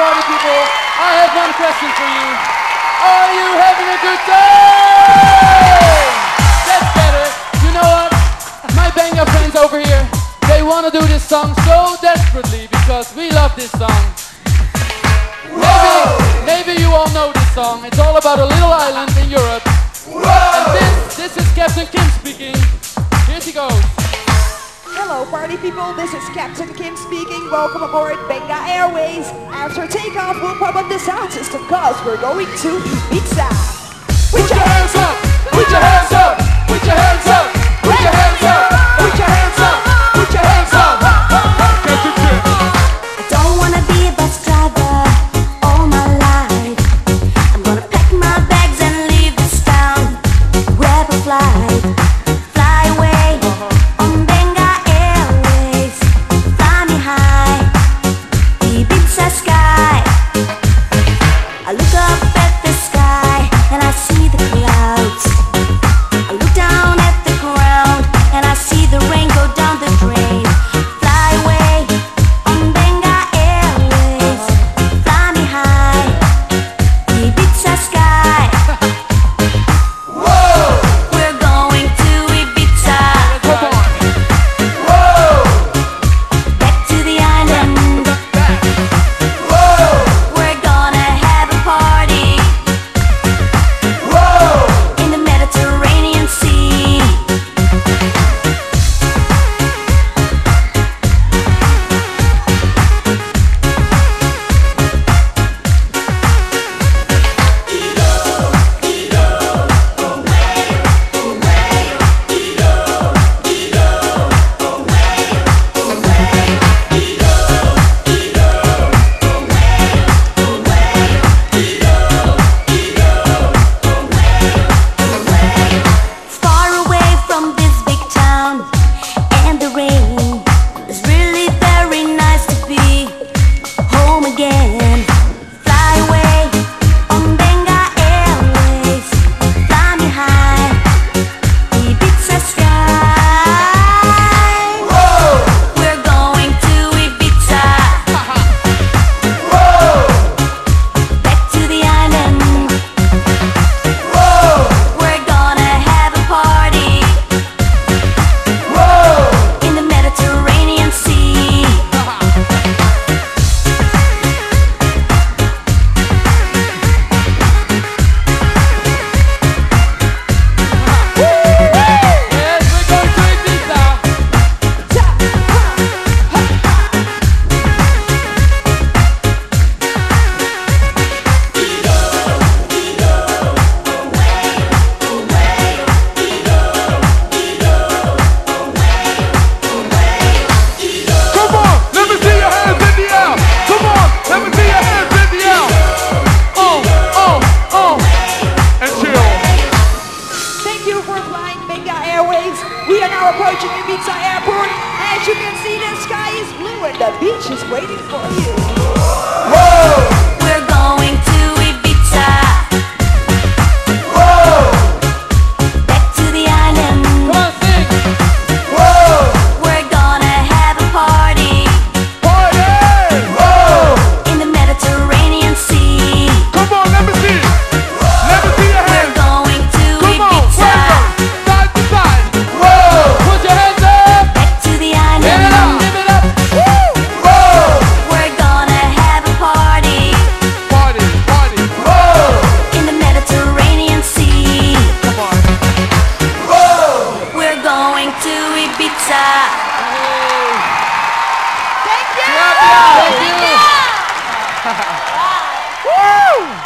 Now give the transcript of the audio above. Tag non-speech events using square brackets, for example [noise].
party people, I have one question for you. Are you having a good time? That's better. You know what? My banger friends over here, they want to do this song so desperately because we love this song. Maybe, maybe you all know this song. It's all about a little island in Europe. Whoa! And this, this is Captain Kim speaking. Here she goes. Hello party people, this is Captain Kim speaking. Welcome aboard Venga Airways. After takeoff, we'll pump up the sound system cause we're going to Ibiza. Put your hands up! Put your hands up! Put your hands up! flying Venga Airways. We are now approaching Ibiza Airport. As you can see, the sky is blue and the beach is waiting for you. 哈 [laughs] 哈哇